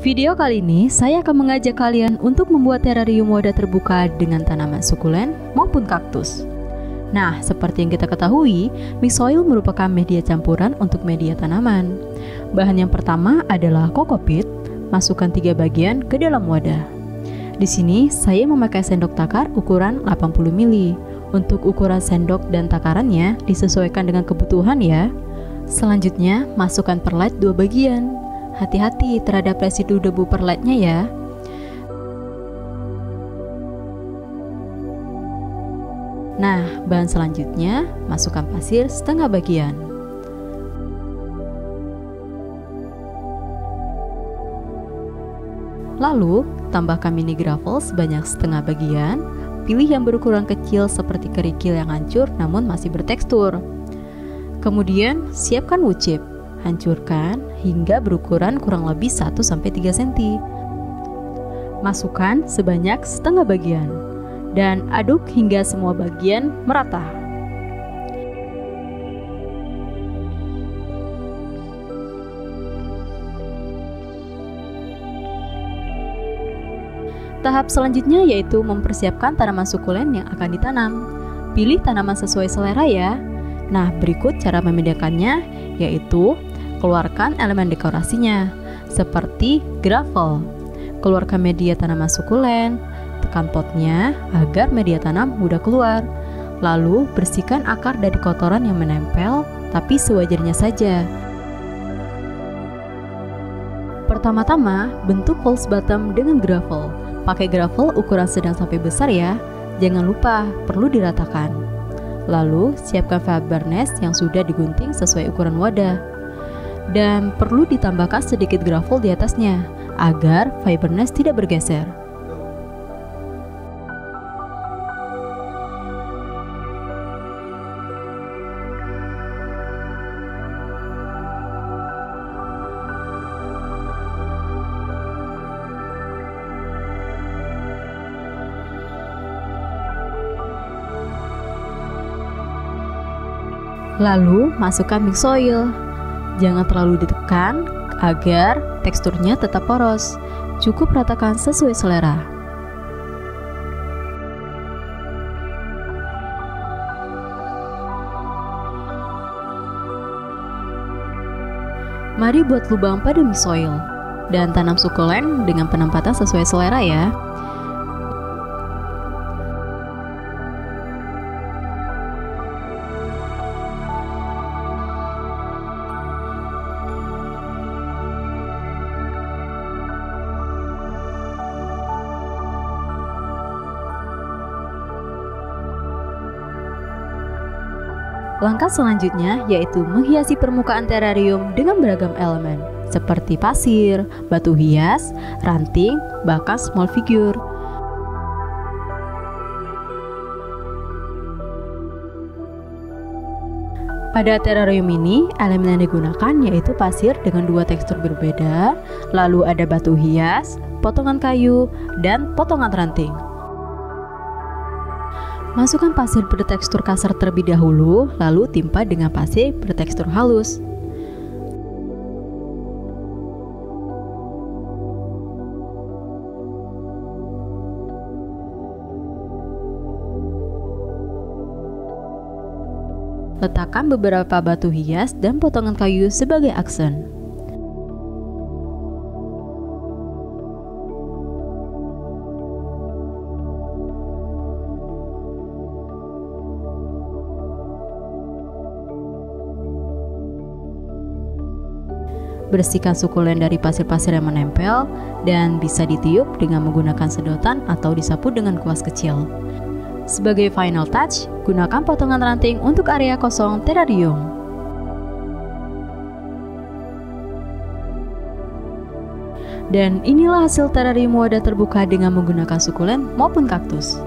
Video kali ini saya akan mengajak kalian untuk membuat terarium wadah terbuka dengan tanaman sukulen maupun kaktus. Nah, seperti yang kita ketahui, mix soil merupakan media campuran untuk media tanaman. Bahan yang pertama adalah kokopit, masukkan tiga bagian ke dalam wadah. Di sini saya memakai sendok takar ukuran 80 ml. Untuk ukuran sendok dan takarannya disesuaikan dengan kebutuhan ya. Selanjutnya, masukkan perlite dua bagian. Hati-hati terhadap residu debu perlite-nya ya. Nah, bahan selanjutnya, masukkan pasir setengah bagian. Lalu, tambahkan mini gravel sebanyak setengah bagian. Pilih yang berukuran kecil seperti kerikil yang hancur namun masih bertekstur. Kemudian, siapkan wood chip. Hancurkan hingga berukuran kurang lebih 1-3 cm. Masukkan sebanyak setengah bagian dan aduk hingga semua bagian merata. Tahap selanjutnya yaitu mempersiapkan tanaman sukulen yang akan ditanam. Pilih tanaman sesuai selera ya. Nah, berikut cara membedakannya yaitu keluarkan elemen dekorasinya seperti gravel. Keluarkan media tanaman sukulen, tekan potnya agar media tanam mudah keluar. Lalu bersihkan akar dari kotoran yang menempel, tapi sewajarnya saja. Pertama-tama, bentuk false bottom dengan gravel. Pakai gravel ukuran sedang sampai besar ya. Jangan lupa, perlu diratakan. Lalu, siapkan fiber nest yang sudah digunting sesuai ukuran wadah dan perlu ditambahkan sedikit gravel di atasnya agar fiber nest tidak bergeser. Lalu masukkan mix soil Jangan terlalu ditekan agar teksturnya tetap poros. Cukup ratakan sesuai selera. Mari buat lubang pada mix soil dan tanam sukulen dengan penempatan sesuai selera ya. Langkah selanjutnya yaitu menghiasi permukaan terarium dengan beragam elemen seperti pasir, batu hias, ranting, bahkan small figure. Pada terarium ini, elemen yang digunakan yaitu pasir dengan dua tekstur berbeda, lalu ada batu hias, potongan kayu, dan potongan ranting. Masukkan pasir bertekstur kasar terlebih dahulu, lalu timpa dengan pasir bertekstur halus. Letakkan beberapa batu hias dan potongan kayu sebagai aksen. Bersihkan sukulen dari pasir-pasir yang menempel dan bisa ditiup dengan menggunakan sedotan atau disapu dengan kuas kecil. Sebagai final touch, gunakan potongan ranting untuk area kosong terarium. Dan inilah hasil terarium wadah terbuka dengan menggunakan sukulen maupun kaktus.